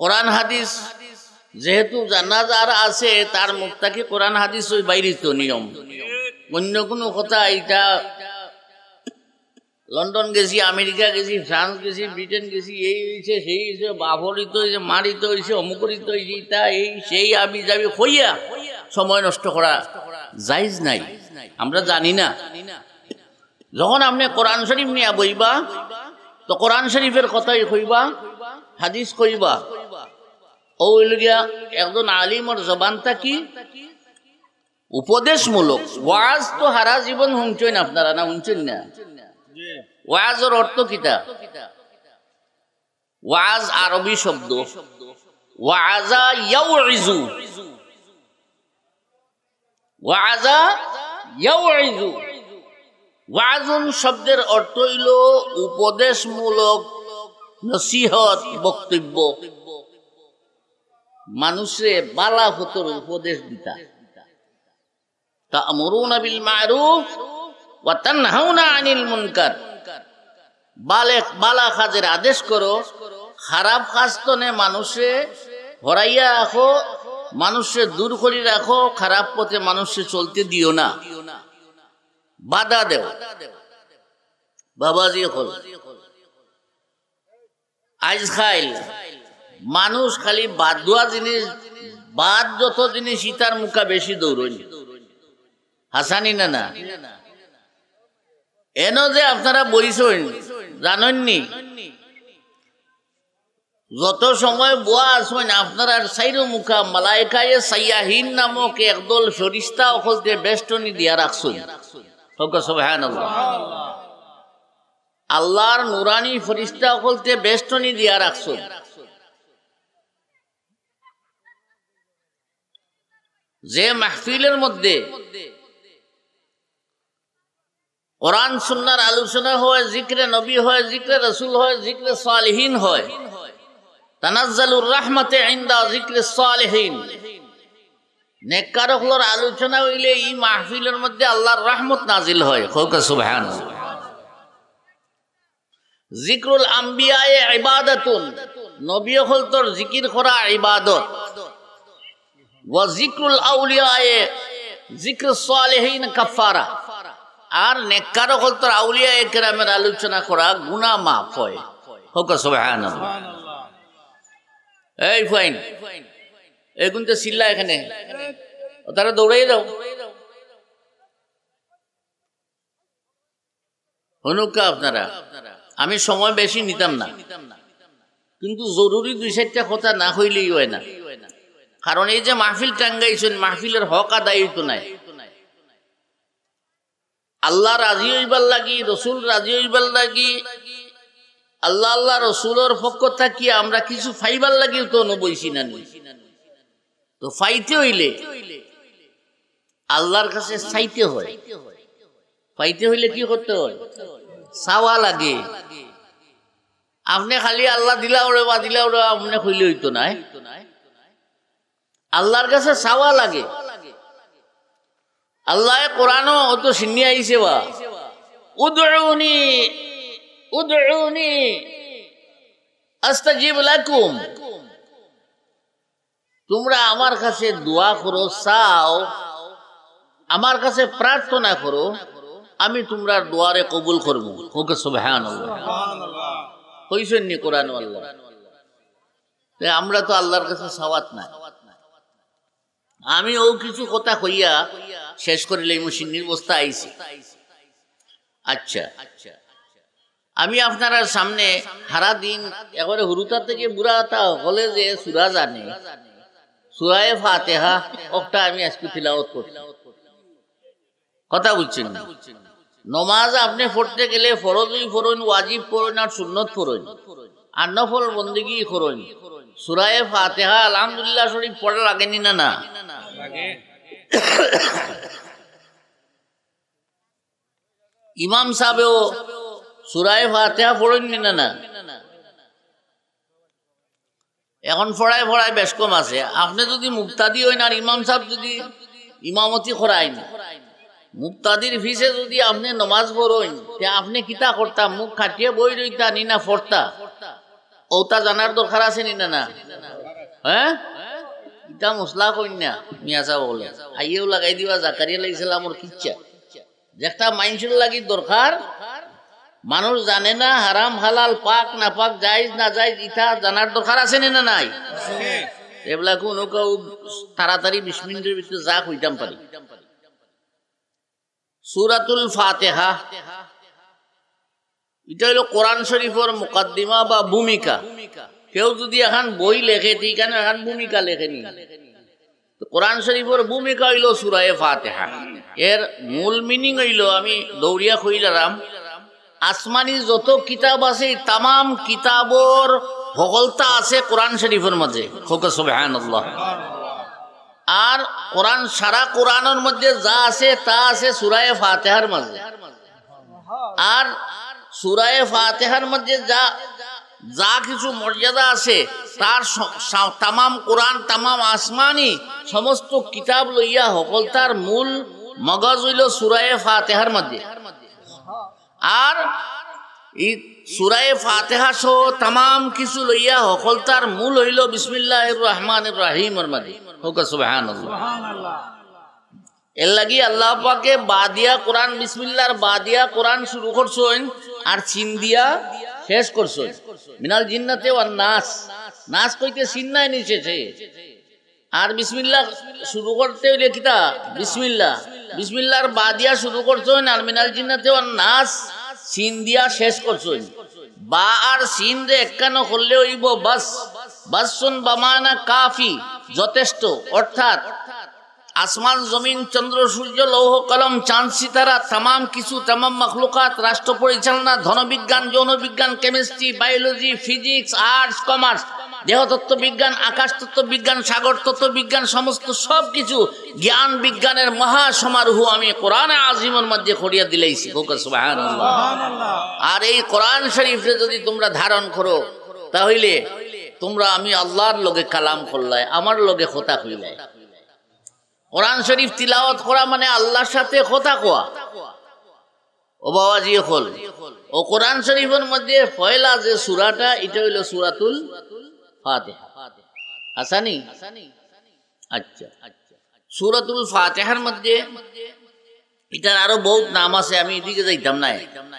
কোরআন হাদিস যেহেতু জানাজার আছে, তার মুক্তাকে কোরআন হাদিস ওই বাইরিত নিয়ম। অন্য কোনো কথা এটা লন্ডন গেছি, আমেরিকা গেছি, ফ্রান্স গেছি, ব্রিটেন গেছি, এই হয়েছে সেই হয়েছে বাফরিত হয়েছে মারিত হয়েছে অমুকরিত হয়েছে ইটা এই, সেই আবি যাবি হইয়া সময় নষ্ট করা জাইজ নাই। আমরা জানি না। যখন আপনি কোরআন শরীফ নিয়ে বইবা, তো কোরআন শরীফের কথাই কইবা, হাদিস কইবা। ও গিয়া একজন আলিমর জবানটা কি? উপদেশমূলক। ওয়াজ তো হারা জীবন শুনছেন আপনারা, না শুনছেন না? ওয়াজের অর্থ কিতা? ওয়াজ আরবি শব্দ। ওয়াজা ইয়াউইজু। ওয়াজা ইয়াউইজু। ওয়াজুন শব্দের অর্থ হইল উপদেশমূলক, নসিহত, বক্তব্য। মানুষে বালা হতর উপদেশ দিতা। তা তা'মুরুনা বিল মা'রুফ ওয়া তানহাউনা আনিল মুনকার। বালে বালা কাজের আদেশ করো, খারাপ কাজ নে মানুষে, হরাইয়া রাখো, মানুষে দূর করে রাখো, খারাপ পথে মানুষে চলতে দিও না। বাধা দেও। বাবাজি হল। আইজ খাইল। মানুষ খালি বাদ দেওয়া জিনিস, বাদ যত জিনিস, ইতার মুখা বেশি দৌড়নি হাসানি না না। এন যে আপনারা বইছেন জানেননি যত সময় বোয়া আসবেন আপনারা সাইরো মুখা মালাইকায় সাইয়াহীন নামক একদল ফরিস্তা অকলতে বেষ্টনী দিয়া রাখছেন আল্লাহর নুরানি ফরিস্তা অকলতে বেষ্টনী দিয়া রাখছেন যে মাহফিলের মধ্যে কোরআন, সুন্নার আলোচনা হয়, জিক্রে নবী হয়, জিক্রে রসুল হয়, জিক্রে সালহীন হয়। তানাজ্জালুর রাহমাতে ইন্দা জিক্রে সালহীন। নেককারকলর আলোচনা হইলে এই মাহফিলের মধ্যে আল্লাহর রহমত নাজিল হয়। খৌকা সুবহান জিক্রুল আম্বিয়ায়ে ইবাদাতুন। নবী হল তোর জিকির করা ইবাদত। আর নেককার আউলিয়া একরামের আলোচনা করা গুনাহ মাফ হয়। এই ফাইন কিন্তু সিল্লা এখানে। তারা দৌড়াই হনুকা আপনারা, আমি সময় বেশি নিতাম না। কিন্তু জরুরি দুই চারটা কথা না হইলেই হয় না। কারণ এই যে মাহফিল টাঙ্গাইছেন, মাহফিলের হক আদায় হইতো নাই। আল্লাহ রাজি হইবার লাগি, রসুল রাজি হইবার লাগি, আল্লাহ আল্লাহ রসুলের পক্ষ থাকি আমরা কিছু ফাইবার লাগি তো বইছি না তো ফাইতে হইলে আল্লাহর কাছে চাইতে হয়। পাইতে হইলে কি করতে হয়? চাওয়া লাগে। আপনি খালি আল্লাহ দিলা ওরে বা দিলা ওরে আপনি হইলে হইতো নাই। আল্লাহর কাছে চাওয়া লাগে। আল্লাহ কোরআনও অত সিন্নি আইছে বা। উদউনি আস্তাজিব লাকুম। তোমরা আমার কাছে দোয়া করো চাও। আমার কাছে প্রার্থনা করো আমি তোমরা দোয়ারে কবুল করব। ওকে সুবহান হইছেন নি কোরআন আল্লাহ আমরা তো আল্লাহর কাছে সাওয়াত না আমি ও কিছু কথা কইয়া শেষ করিলে মুসিন্নির বস্তা আইছি। আচ্ছা আচ্ছা আমি আপনারা সামনে সারা দিন একবারে হুরুতা থেকে বুড়াতা হলে যে সুরা জানে। সুরায় ফাতেহা একটা আমি আজকে তিলাওয়াত করছি। কথা বুঝছেন নমাজ আপনি পড়তে গেলে ফরজই ফরইন ওয়াজিব পড়েন আর সুন্নত পড়েন আর নফল বন্দিগি করইন সুরায় ফাতেহা, আলহামদুলিল্লাহ শরীফ পড়া লাগেনি না না। ইমাম সাহেবেও সুরায় ফাতেহা পড়েননি না না। এখন ফড়ায় ফড়ায় বেশ কম আছে। আপনি যদি মুক্তাদি হইন আর ইমাম সাহেব যদি ইমামতি করাইন, মুক্তাদির ফিসে যদি আপনি নমাজ পড়ইন আপনি কিতা করতা মুখ খাটিয়ে বই রইতা নিনা ফরতা ওটা জানার দরকার আছে নি না হ্যাঁ ইটা মশলা কন্যা মিয়াসা বলে আইয়েও লাগাই দিবা জাকারিয়া লাইসালামর কিচ্ছা। যেটা মাইন্সের লাগি দরকার মানুষ জানে না হারাম হালাল, পাক না পাক যাইজ না যাইজ ইটা জানার দরকার আছে নি না নাই? এগুলা কোনো কেউ তাড়াতাড়ি বিশ মিনিটের ভিতরে যা কইতাম পারি সুরাতুল ফাতেহা। এটা হলো কোরআন শরীফের মুকাদ্দিমা বা ভূমিকা। কেউ যদি এখন বই লেখে কেন এখন ভূমিকা লেখেনি কোরআন শরীফের ভূমিকা হইল সুরায়ে ফাতেহা। এর মূল মিনিং হইল, আমি দৌড়িয়া কইলাম আসমানি যত কিতাব আছে তাম কিতাবর সকলতা আছে কোরআন শরীফের মাঝে। সুবহানাল্লাহ। আর কোরআন, সারা কোরআনের মধ্যে যা আছে, তা আছে সুরায়ে ফাতেহার মাঝে। আর সুরায়ে ফাতেহার মধ্যে যা যা কিছু মর্যাদা আছে, তার তামাম কোরআন, তামাম আসমানি, সমস্ত কিতাব লইয়া সকল তার মূল মগজ হইল সুরায়ে ফাতেহার মধ্যে। আর এই সুরায়ে ফাতেহা সহ তামাম কিছু লইয়া সকল তার মূল হইল বিসমিল্লাহ রহমান রাহিমর মধ্যে। হোক সুবাহান এর লাগি আল্লাহ পাকে বাদিয়া কোরআন, বিসমিল্লার বাদিয়া কোরআন শুরু করছেন আর চিন দিয়া শেষ করছেন। মিনাল জিন্নাতে আর নাচ নাচ কইতে চিন্নায় নিচেছে আর বিসমিল্লা শুরু করতে হইলে কিতা? বিসমিল্লা। বিসমিল্লার বাদিয়া শুরু করছেন আর মিনাল জিন্নাতে আর নাচ চিন দিয়া শেষ করছেন। বা আর সিন রে একানো করলে হইব বাস। বাসুন বামানা কাফি, যথেষ্ট। অর্থাৎ আসমান জমিন চন্দ্র সূর্য লৌহ কলম চাঁদ সিতারা তাম কিছু তাম মখলুকাত রাষ্ট্র পরিচালনা ধনবিজ্ঞান যৌন বিজ্ঞান chemistry biology physics arts commerce দেহতত্ত্ব বিজ্ঞান আকাশ তত্ত্ব বিজ্ঞান সাগর তত্ত্ব বিজ্ঞান সমস্ত সব কিছু জ্ঞান বিজ্ঞানের মহা সমারোহ আমি কোরআন আজিমের মধ্যে করিয়া দিলেইছি। আর এই কোরআন শরীফে যদি তোমরা ধারণ করো তাহলে তোমরা আমি আল্লাহর লগে কালাম করলাই আমার লগে কথা হইলাই কোরআন শরীফ তিলাওয়াত করা মানে আল্লাহর সাথে কথা কোয়া। ও বাবাজি হল। ও কোরআন শরীফের মধ্যে পয়লা যে সুরাটা, এটা হইল সুরাতুল ফাতেহা। হাসানি? আচ্ছা। সুরাতুল ফাতেহার মধ্যে এটার আরও বহুত নাম আছে, আমি এদিকে যাইতাম না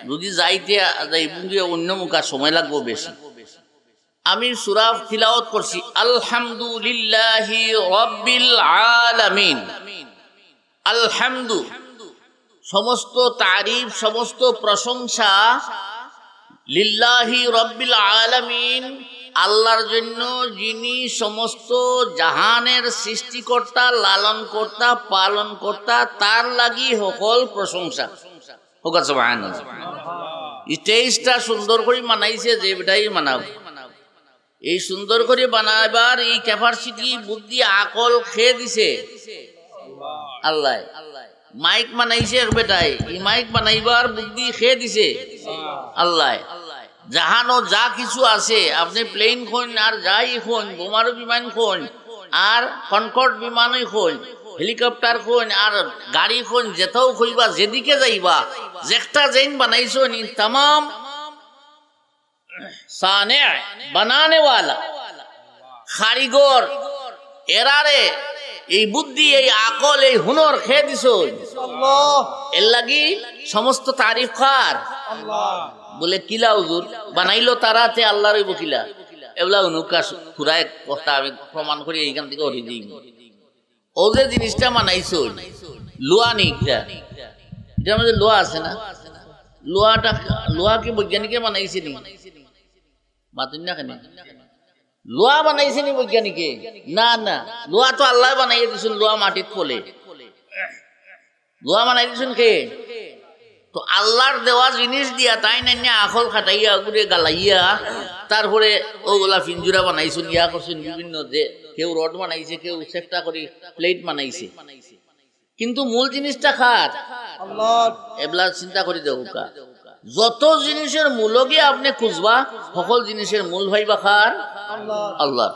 যদি যাইতে যাই অন্য মুখা সময় লাগবো বেশি। আমি সুরাফ তিলাওয়াত করছি, আলহামদুলিল্লাহি রব্বিল আলামিন। আলহামদু, সমস্ত তারিফ, সমস্ত প্রশংসা লিল্লাহি রব্বিল আলামিন, আল্লাহর জন্য যিনি সমস্ত জাহানের সৃষ্টিকর্তা লালন কর্তা পালন কর্তা তার লাগি সকল প্রশংসা। স্টেজটা সুন্দর করে মানাইছে যে বেটাই মানাব। এই সুন্দর করে বানাবার এই ক্যাপাসিটি বুদ্ধি, আকল খেয়ে দিছে? আল্লাহ। মাইক বানাইছে বেটাই, এই মাইক বানাইবার বুদ্ধি খেয়ে দিছে? আল্লাহ। জাহানো যা কিছু আছে, আপনি প্লেন খন আর যাই খন বোমারু বিমান খন আর কনকট বিমানই খন হেলিকপ্টার খন আর গাড়ি খন যেতেও খুঁজবা, যেদিকে যাইবা যেটা যেন বানাইছো নি তাম সানে বানানে ওয়ালা কারিগর এরারে এই বুদ্ধি এই আকল এই হুনর খেয়ে দিছ এর লাগি সমস্ত তারিফ খার বলে কিলা হুজুর বানাইলো তারাতে আল্লাহ রইব কিলা এগুলা অনুকা ফুরায় কথা আমি প্রমাণ করি এইখান থেকে হরি দিই ও যে জিনিসটা বানাইছো লোয়া এটার মধ্যে লোয়া আছে না লোহাটা লোহা কি বৈজ্ঞানিকে বানাইছে নি মাতুন না কেন? লোহা বানাইছে নি বৈজ্ঞানিকে? না না। লোহা তো আল্লাহ বানাইয়ে দিছুন লোহা মাটিত ফলে লোহা বানাই দিছুন কে? তো আল্লাহর দেওয়া জিনিস দিয়া তাই না আখল খাটাইয়া ঘুরে গালাইয়া তারপরে ওগুলা পিঞ্জুরা বানাইছুন ইয়া করছেন বিভিন্ন যে কেউ রড বানাইছে কেউ চেষ্টা করে প্লেট বানাইছে। কিন্তু মূল জিনিসটা খার এবলা চিন্তা করে দেবুকা যত জিনিসের মূলকে আপনি খুঁজবা, সকল জিনিসের মূল ভাইবা খার আল্লাহ।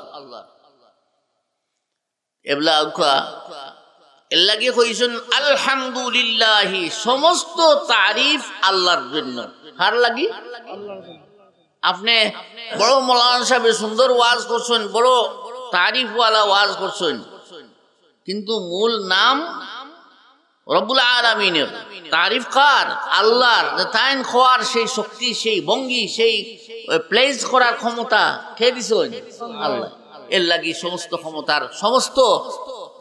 এবলা এর লাগে কইছেন সমস্ত তারিফ আল্লাহর জন্য। কার লাগি? আপনি বড় মৌলানা সাহেব সুন্দর ওয়াজ করছেন, বড় তারিফওয়ালা ওয়াজ করছেন। কিন্তু মূল নাম রব্বুল আলমিনের। তারিফ কার আল্লাহর তাইন খোয়ার সেই শক্তি, সেই ভঙ্গি, সেই প্লেস করার ক্ষমতা খেয়ে দিছেন আল্লাহ। এর লাগি সমস্ত ক্ষমতার, সমস্ত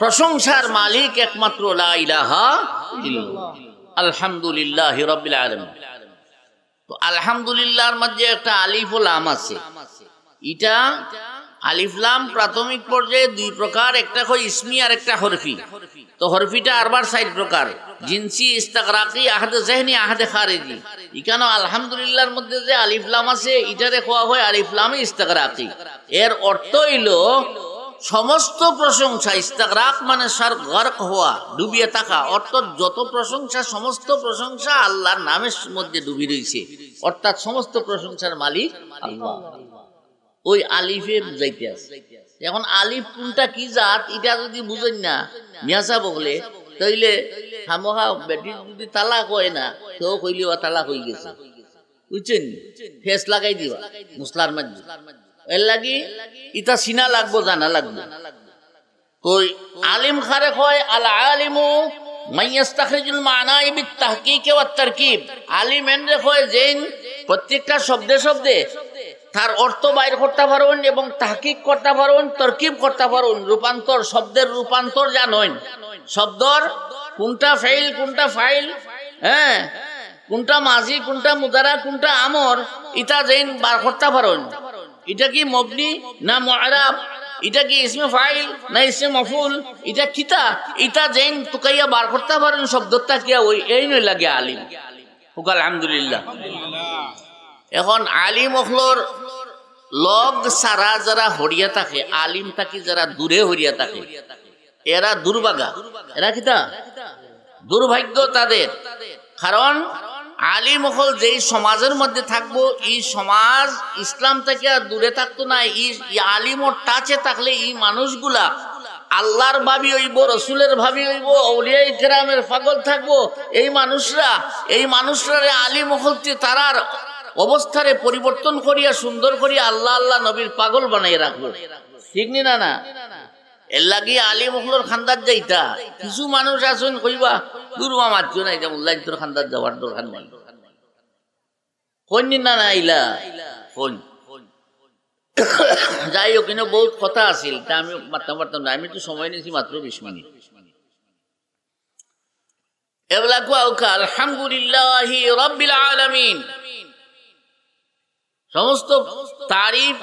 প্রশংসার মালিক একমাত্র আলহামদুলিল্লাহ রব্বিল আলামিন। তো আলহামদুলিল্লাহর মধ্যে একটা আলিফ ও লাম আছে। এটা আলিফলাম প্রাথমিক পর্যায়ে দুই প্রকার, একটা হয় ইসমি আর একটা হরফি। তো হরফিটা আরবার সাইড প্রকার। জিনসি ইস্তাকরাকি আহাদে জেহনি, আহাদে খারেজি। এখানে আলহামদুলিল্লাহর মধ্যে যে আলিফলাম আছে এটারে কোয়া হয় আলিফলামে ইস্তাকরাকি এর অর্থ হইল, সমস্ত প্রশংসা ইস্তাকরাক মানে সার গর্ক হওয়া, ডুবিয়ে থাকা। অর্থাৎ যত প্রশংসা, সমস্ত প্রশংসা আল্লাহর নামের মধ্যে ডুবি রয়েছে অর্থাৎ সমস্ত প্রশংসার মালিক আল্লাহ। ওই আলিফে বুঝাইতে আছে। এখন আলিফ কোনটা কি জাত, এটা যদি বুঝেন না, মিয়াসা বগলে তাইলে খামোহা বেটি যদি তালাক হয় না তো কইলে ও তালাক হয়ে গেছে। বুঝছেন? ফেস লাগাই দিবা, মুসলার মধ্যে এর লাগি ইটা চিনা লাগবো, জানা লাগবো। তো আলিম খারে কয়, আল আলিমু মাইয়াস্তাখরিজুল মানাই বিত তাহকিক ওয়া তারকিব। আলিম এন্ডে কয় যেন প্রত্যেকটা শব্দে শব্দে তার অর্থ বাইর করতে পারুন এবং তাহকিক করতে পারুন, তরকিব করতে পারুন। রূপান্তর, শব্দের রূপান্তর জানেন শব্দর কোনটা ফাইল কোনটা ফাইল হ্যাঁ? কোনটা মাঝি কোনটা মুদারা, কোনটা আমর ইটা যেন বার করতে পারুন। এটা কি মবনি না মুআরাব? এটা কি ইসমে ফাইল না ইসমে মফুল? এটা কিতা এটা যেন তুকাইয়া বার করতে পারেন, শব্দটা কিয়া ওই, এই নই লাগে আলিম। হুক, আলহামদুলিল্লাহ। এখন আলিম অখলোর লগ সারা যারা হরিয়া থাকে, আলিম থাকি যারা দূরে হরিয়া থাকে, এরা দুর্ভাগা। এরা কিতা দুর্ভাগ্য তাদের। কারণ আলিম হল যেই সমাজের মধ্যে থাকব, এই সমাজ ইসলাম থেকে আর দূরে থাকতো না, এই আলিমর টাচে থাকলে এই মানুষগুলা আল্লাহর ভাবি হইব, রসুলের ভাবি হইব অলিয়া ইকরামের পাগল থাকব, এই মানুষরা এই মানুষরা আলিম হলতে তারার অবস্থারে পরিবর্তন করিয়া, সুন্দর করিয়া আল্লাহ আল্লাহ নবীর পাগল বানাই রাখব। ঠিক নি না না? এর লাগি আলী মহলোর খান্দার যাইতা। কিছু মানুষ আছেন কইবা দুর্বা মারছ না এটা খান্দার যাওয়ার দরকার নাই। কইনি না না ইলা? কইন যাই হোক কিন্তু বহুত কথা আছিল, তা আমি মারতাম পারতাম না। আমি তো সময় নিয়েছি মাত্র বিশ মিনিট। এবেলা কোয়া আলহামদুলিল্লাহ রব্বিল আলামিন। সমস্ত তারিফ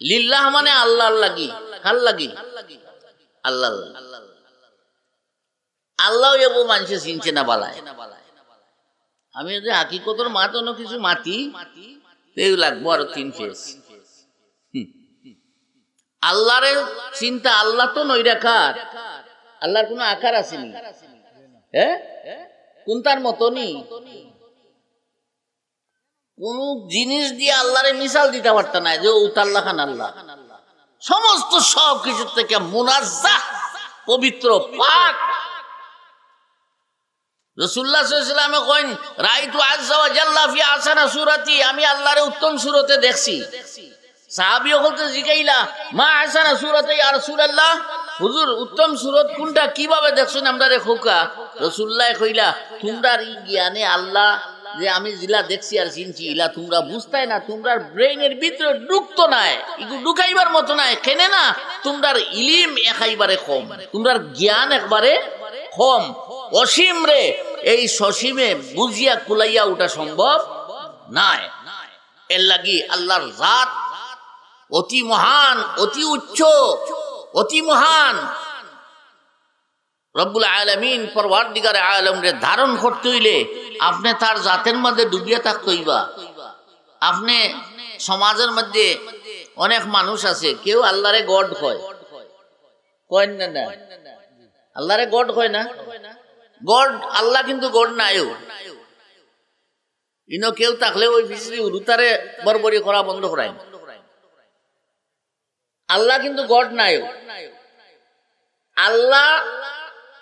লিল্লাহ মানে আল্লাহ লাগি, কার লাগি? আল্লাহ আল্লাহ এবো মানুষে চিনছে না বালায়। আমি যদি হাকিকতর মাত অন্য কিছু মাতি তেও লাগবো আরও তিন ফেস। আল্লাহরে চিন্তা আল্লাহ তো নৈরাকার আল্লাহর কোনো আকার আসেনি। হ্যাঁ? কোন তার মতনই? কোন জিনিস দিয়ে আল্লাহরে মিসাল দিতে পারত না, যে উতাল্লাহ খান আল্লাহ। সমস্ত সব কিছু থেকে মুনাজ্জা পবিত্র পাক। উত্তম সুরতে দেখছি। সাহাবী জিগাইলা, মা সুরাতে হুজুর, উত্তম সুরত কোনটা? কীভাবে দেখছেন আমরা রে খোকা। রসুল্লাহ কইলা, তোমরা জ্ঞানে আল্লাহ যে আমি জিলা দেখছি আর চিনছি, ইলা তোমরা বুঝতাই না তোমরা ব্রেইনের ভিতরে ঢুকতো নাই এগুলো ঢুকাইবার মতো নাই, কেনে না? তোমরা ইলিম একাইবারে কম তোমরা জ্ঞান একবারে কম। অসীম রে, এই সসীমে বুঝিয়া কুলাইয়া ওটা সম্ভব নাই। এর লাগি আল্লাহর জাত অতি মহান, অতি উচ্চ, অতি মহান। রব্বুল আলমিন পরবার দিগার আলম রে ধারণ করতে হইলে আপনি তার জাতের মধ্যে ডুবিয়ে থাকতে আপনি সমাজের মধ্যে অনেক মানুষ আছে, কেউ আল্লাহরে গড কয়। কয় না আল্লাহরে গড কয় না? গড, আল্লাহ কিন্তু গড নাইও ইনো কেউ থাকলে ওই বিশ্রী উরুতারে বরবরি করা বন্ধ করায়। আল্লাহ কিন্তু গড নাইও আল্লাহ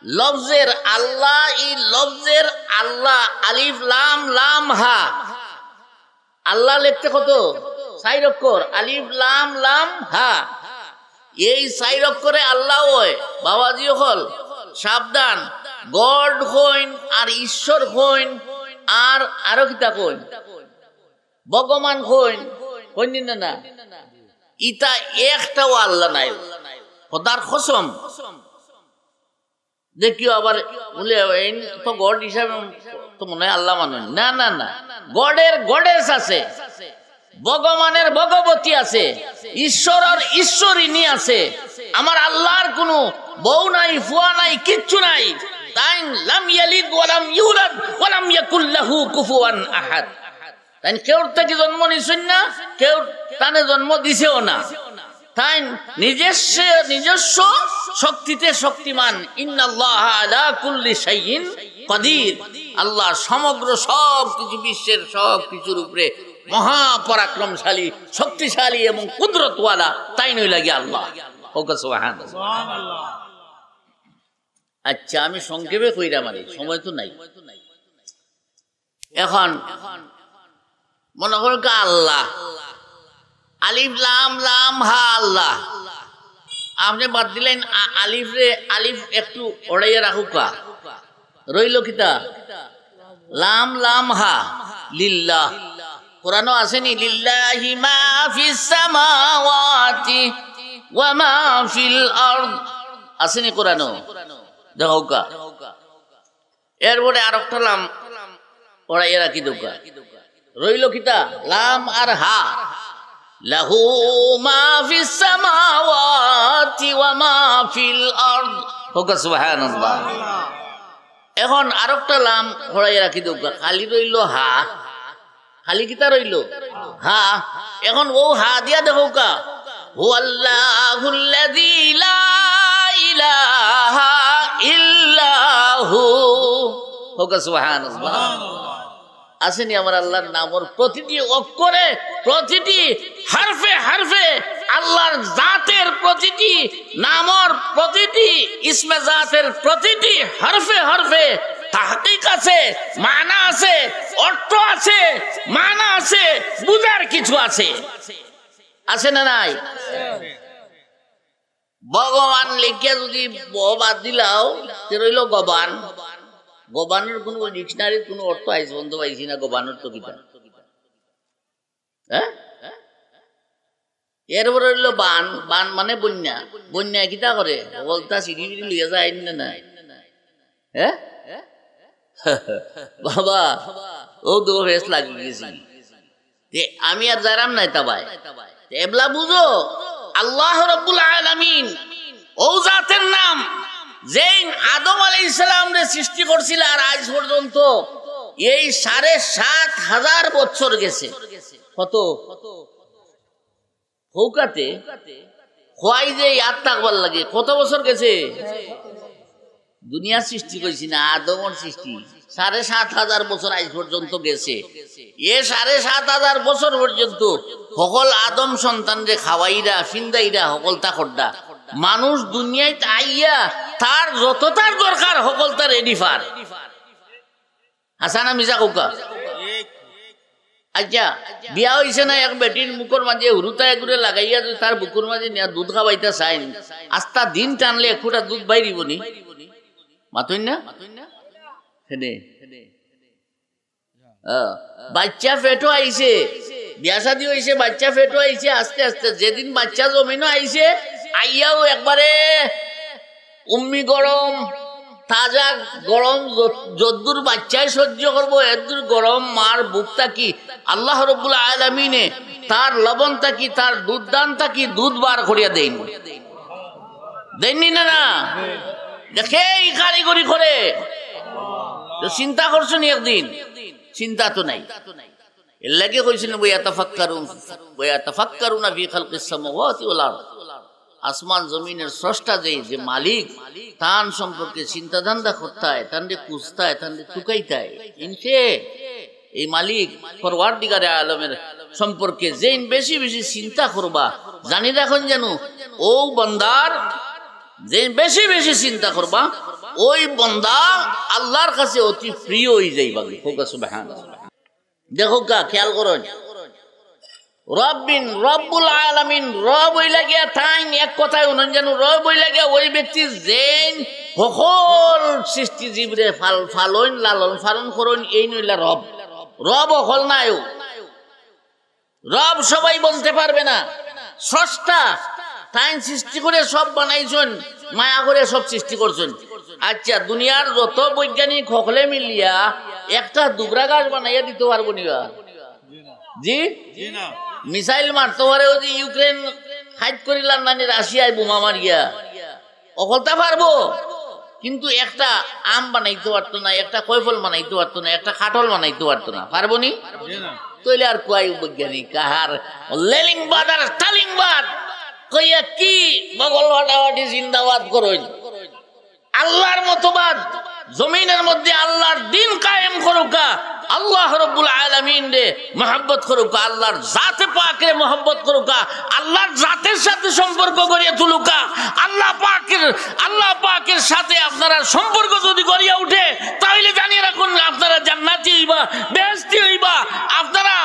লফজের আল্লাহ ই লফজের আল্লাহ, আলিফ, লাম লাম, হা। আল্লাহ লিখতে কত? সাইর অক্ষর। আলিফ, লাম লাম, হা। এই সাইর অক্ষরে আল্লাহ হয়। বাবাজি হল। সাবধান। গড হইন আর ঈশ্বর হইন আর আরও কিতা কইন? ভগবান হইন। কইন না ইটা একটাও আল্লাহ নাই। খোদার খসম। দেখিও আবার তো গড হিসাবে তো মনে হয় আল্লাহ মানুষ না না না। গডের গডেস আছে। ভগবানের ভগবতী আছে। ঈশ্বরের ঈশ্বরিনী আছে। আমার আল্লাহর কোনো বউ নাই, ফুয়া নাই, কিচ্ছু নাই। তাই লাম ইয়ালিদ ওয়ালাম ইউলাদ ওয়ালাম ইয়াকুল লাহু কুফুয়ান আহাদ। তাই কেউ থেকে জন্ম নিছেন না কেউ তানে জন্ম দিছেও না। তাই নিজস্ব নিজস্ব শক্তিতে শক্তিমান। শাইইন আল্লাহ সমগ্র সব কিছু বিশ্বের সব কিছুর উপরে মহাপরাক্রমশালী, শক্তিশালী এবং কুদরতওয়ালা। তাই নই লাগে আল্লাহ। আচ্ছা আমি সংক্ষেপে কইরা মারি, সময় তো নাই। এখন মনে করো আল্লাহ আলিফ, লাম লাম, হা, আল্লাহ। আপনি বাদ দিলেন আলিফ রে আলিফ একটু ওড়াইয়া রাখুকা রইল কিতা? লাম লাম, হা, লিল্লাহ। কোরআনও আসেনি, লিল্লাহি মা ফিস সামাওয়াতি ওয়া মা ফিল আরদ। আসেনি কোরআনও? এরপরে আর একটা লাম ওড়াইয়া রাখি দৌকা। রইল কিতা? লাম আর হা। মা ফিস সামাওয়াতি ওয়া মা ফিল আরদ। হোক, সুবহানাল্লাহ। এখন আরেকটা লাম হড়াইয়া রাখি দৌকা খালি রইল হা, খালি কিতা রইল? হা। এখন ও হা দিয়া দেখো কা হু আল্লাহুল্লাযী লা ইলাহা ইল্লাহু। হোক, সুবহানাল্লাহ। আসেনি আমার আল্লাহর নামর প্রতিটি অক্ষরে, প্রতিটি হারফে হারফে আল্লাহর জাতের প্রতিটি নামর প্রতিটি ইসমে জাতের প্রতিটি হারফে হারফে আছে, মানা আছে, অর্থ আছে, মানা আছে, বুঝার কিছু আছে। আছে না নাই? ভগবান লিখিয়া যদি বাদ দিলাও রইল গবান। গবানের কোনো ডিকশনারির কোনো অর্থ আইস বন্ধ পাইছি না, গবানের তো কিতা হ্যাঁ এরপরে রইল বান বান মানে বন্যা। বন্যা কিতা করে? বলতা সিঁড়ি লিয়ে যায় না হ্যাঁ? বাবা, ও দো লাগি গেছি। আমি আর যারাম নাই তাবাই এবলা বুঝো, আল্লাহ রব্বুল আলামিন, ও জাতের নাম যেই আদম আলাই ইসলাম সৃষ্টি করছিল আর আজ পর্যন্ত, এই সাড়ে সাত হাজার বছর গেছে। কত? হৌকাতে খোয়াই যে লাগে। কত বছর গেছে? দুনিয়া সৃষ্টি করছি না, আদমর সৃষ্টি। সাড়ে সাত হাজার বছর আজ পর্যন্ত গেছে। এ সাড়ে সাত হাজার বছর পর্যন্ত সকল আদম সন্তান যে খাওয়াইরা ফিন্দাইরা সকল তা মানুষ দুনিয়ায় আইয়া তার যত তার দরকার, সকল তার রেডি ফার। হাসানা মিজা কৌকা আচ্ছা বিয়া হয়েছে না, এক বেটির মাঝে লাগাইয়া তার বুকুর মাঝে দুধ খাওয়াইতে চাইন। আস্তা দিন টানলে দুধ বাইরিব নি। মাতইন না? হেনে। বাচ্চা ফেটো আইছে বিয়া শাদি হয়েছে বাচ্চা ফেটো আইছে আস্তে আস্তে। যেদিন বাচ্চা জমিনও আইছে আইয়াও একবারে উম্মি গরম, তাজা গরম, যদ্দুর বাচ্চায় সহ্য করব, এদ্দুর গরম, মার বুকটা কি? আল্লাহ রব্বুল আলমিনে তার লবণটা কি, তার দুধ দানটা কি দুধ বার করিয়া দেয়নি? দেননি না না? দেখে এই কারিগরি করে। চিন্তা করছ নি একদিন? চিন্তা তো নাই। এর লাগে কইছেন বইয়া তাফাক্কারুন বইয়া তাফাক্কারুনা ফি খালকিস সামাওয়াতি ওয়াল আরদ। আসমান জমিনের স্রষ্টা যে যে মালিক তান সম্পর্কে চিন্তা ধান্দা করতায় তান্ডে কুস্তায় তান্ডে টুকাইতায় ইনকে এই মালিক ফরওয়ার্ড দিগারে আলমের সম্পর্কে যে বেশি বেশি চিন্তা করবা, জানি রাখুন যেন, ও বন্দার যে বেশি বেশি চিন্তা করবা, ওই বন্দা আল্লাহর কাছে অতি প্রিয় হয়ে যাইবা। দেখো কা খেয়াল করো। রব্বিন, রব্বুল আলামিন, রব ওই লাগিয়া থাইন, এক কথায় জানো রব ওই লাগিয়া ওই ব্যক্তি যেন সকল সৃষ্টি জীবরে ফাল ফালইন, লালন ফালন করইন, এই নইলা রব। রব অকল নাই রব সবাই বলতে পারবে না। স্রষ্টা তাই সৃষ্টি করে সব বানাইছেন, মায়া করে সব সৃষ্টি করছেন। আচ্ছা দুনিয়ার যত বৈজ্ঞানিক সকলে মিলিয়া একটা দুবরা গাছ বানাইয়া দিতে পারব নিবা? জি? মিসাইল মারতে পারে যে ইউক্রেন হাইট করিলাম না রাশিয়ায় বোমা মারিয়া। অকলতা পারব। কিন্তু একটা আম বানাইতে পারতো না একটা কৈফল বানাইতে পারতো না একটা খাটল বানাইতে পারতো না। পারব নি? তৈলে আর কুয়াই বৈজ্ঞানিক কাহার? লেলিংবাদ আর তালিংবাদ কইয়া কি বগল হাটাহাটি জিন্দাবাদ করইন আল্লাহর মতবাদ। জমিনের মধ্যে আল্লাহর দিন কায়েম করুকা আল্লাহ রব্বুল আলামিন রে মহব্বত করুকা আল্লাহর জাতে পাকে মহব্বত করুকা আল্লাহর জাতের সাথে সম্পর্ক গড়িয়ে তুলুকা আল্লাহ পাকের আল্লাহ পাকের সাথে আপনারা সম্পর্ক যদি গড়িয়া উঠে তাহলে জানিয়ে রাখুন আপনারা জান্নাতি হইবা বেহেশতি হইবা আপনারা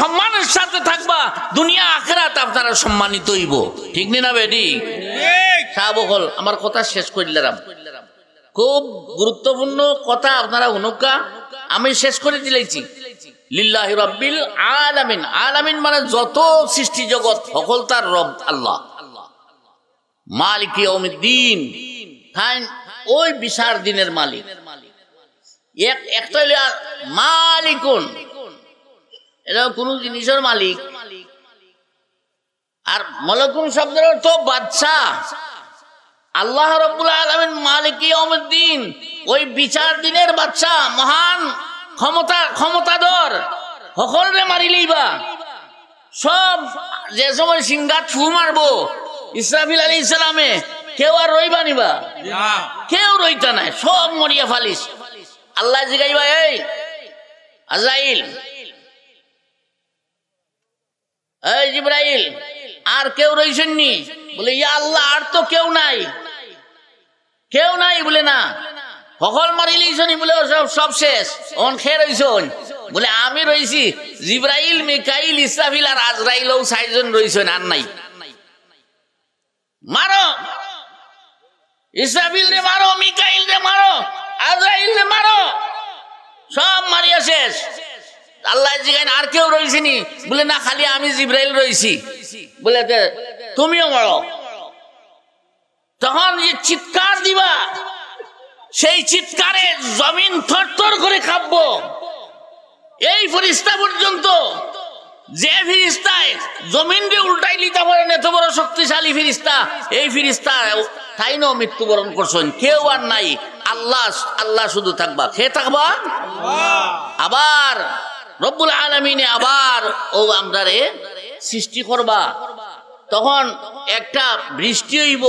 সম্মানের সাথে থাকবা দুনিয়া আখেরাত আপনারা সম্মানিত হইব। ঠিক নি না বেটি শাহ বকল আমার কথা শেষ করলাম। খুব গুরুত্বপূর্ণ কথা আপনারা অনুকা আমি শেষ করে দিলেছি লিল্লাহি রব্বিল আলামিন। আলামিন মানে যত সৃষ্টি জগৎ, সকল তার রব আল্লাহ। মালিক দিন ফাইন ওই বিশার দিনের মালিক। এক একটা মালিকুন। এটা কোন জিনিসের মালিক। আর মলকুন শব্দের অর্থ বাদশাহ। আল্লাহ রব্বুল আলমিন মালিক দিন ওই বিচার দিনের বাচ্চা মহান ক্ষমতা ক্ষমতাধর সকলরে মারিলেই বা। সব যে সময় সিংহাত ফু মারবো ইসরাফিল আলী ইসলামে কেউ আর রইবা নিবা কেউ রইতা নাই সব মরিয়া ফালিস। আল্লাহ জিগাইবা এই আজাইল এই জিব্রাইল আর কেউ রইছেন নি? বলে, ইয়া আল্লাহ, আর তো কেউ নাই। কেউ নাই বলে, না। সকল মারি লইছনি বলে সব শেষ। অন খে রইছন বলে, আমি রইছি জিব্রাইল, মিকাইল, ইসরাফিল আর আজরাইলও চারজন রইছেন আর নাই। মারো। ইসরাফিল রে মারো, মিকাইল রে মারো, আজরাইল রে মারো। সব মারিয়া শেষ। আল্লাহ জিগাইন, আর কেউ রয়েছিনি বলে, না, খালি আমি জিব্রাইল রয়েছি বলে তুমিও মারো। তখন যে চিৎকার দিবা সেই চিৎকারে জমিন থরথর করে কাঁপব এই ফরিস্তা পর্যন্ত যে ফিরিস্তায় জমিনকে উল্টাই লিতে পারেন এত বড় শক্তিশালী ফিরিস্তা এই ফিরিস্তা তাই ন মৃত্যুবরণ করছেন। কেউ আর নাই। আল্লাহ আল্লাহ শুধু থাকবা। খেয়ে থাকবা? আবার রব্বুল আলমিনে আবার ও আমরারে সৃষ্টি করবা। তখন একটা বৃষ্টি হইব।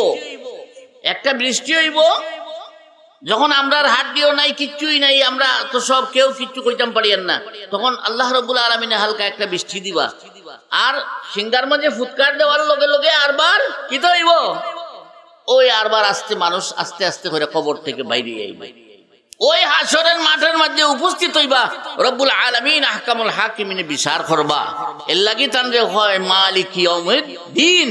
একটা বৃষ্টি হইব। যখন আমরার হাত দিও নাই, কিচ্ছুই নাই, আমরা তো সব কেউ কিচ্ছু কইতাম পারিয়েন না। তখন আল্লাহ রবুল আলমিনে হালকা একটা বৃষ্টি দিবা। আর সিঙ্গার মাঝে ফুৎকার দেওয়ার লগে লগে আরবার কি তো হইব ওই আরবার আসতে মানুষ আস্তে আস্তে করে কবর থেকে বাইরে আইবে। ওই হাসরের মাঠের মধ্যে উপস্থিত হইবা। রব্বুল আলমিন আহকামুল হাকিমিনে বিচার করবা। এর লাগি তানরে হয় মালিক দিন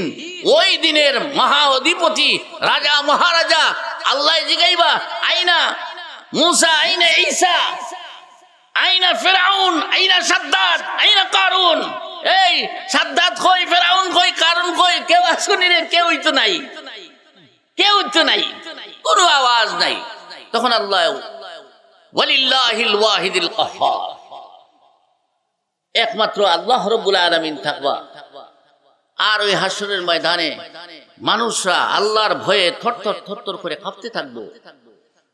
ওই দিনের মহা অধিপতি, রাজা, মহারাজা, আল্লাহ জিগাইবা, আইনা মুসা, আইনা ঈসা, আইনা ফেরাউন, আইনা সাদ্দাত আইনা কারুন। এই সাদ্দাত কই, ফেরাউন কই, কারুন কই, কেউ আসুনি রে কেউই তো নাই। কেউ তো নাই। কোনো আওয়াজ নাই। তখন আল্লাহ একমাত্র আল্লাহ রব্বুল আলামিন থাকবা। আর ওই হাসরের ময়দানে মানুষরা আল্লাহর ভয়ে থরথর থরথর করে কাঁপতে থাকব।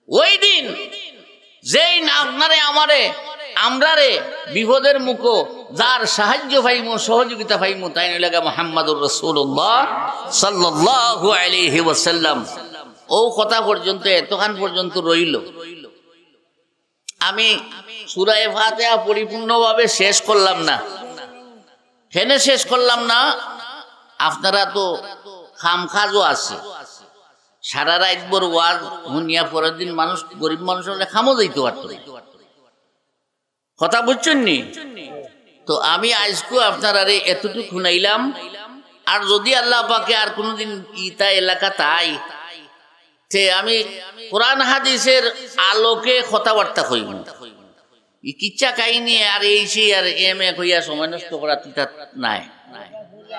ওই দিন যেই আপনারে, আমারে, আমরারে বিপদের মুখো যার সাহায্য পাইমু, সহযোগিতা পাইমু, তাই লাগা মোহাম্মদুর রসুল্লাহ সাল্লাল্লাহু আলাইহি ওয়াসাল্লাম। ও কথা পর্যন্ত, এতখান পর্যন্ত রইল। আমি সুরায় ফাতেহা পরিপূর্ণভাবে শেষ করলাম না। ফেনে শেষ করলাম না, আপনারা তো খামখাজও আছে। সারা রাত বড় ওয়াজ হুনিয়া পরের দিন মানুষ, গরিব মানুষ হলে খামও দিতে পারত। কথা বুঝছেন নি? তো আমি আজকু আপনার আরে এতটুকু শুনাইলাম, আর যদি আল্লাহ পাকে আর কোনোদিন ইতা এলাকা তাই তে আমি কোরআন হাদিসের আলোকে কথাবার্তা কইব ই কিচ্ছা কাহিনী আর এই সেই আর এম এ কইয়া সময় নষ্ট করা তিতা নাই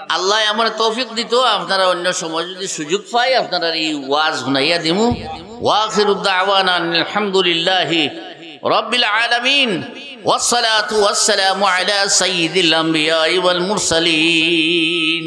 আল্লাহ আমার তৌফিক দিত আপনারা অন্য সময় যদি সুযোগ পাই আপনারা এই ওয়াজ শুনাইয়া দিমু ওয়াখির উদ্দাওয়ানা আলহামদুলিল্লাহ রব্বিল আলামিন والصلاة والسلام على سيد الأنبياء والمرسلين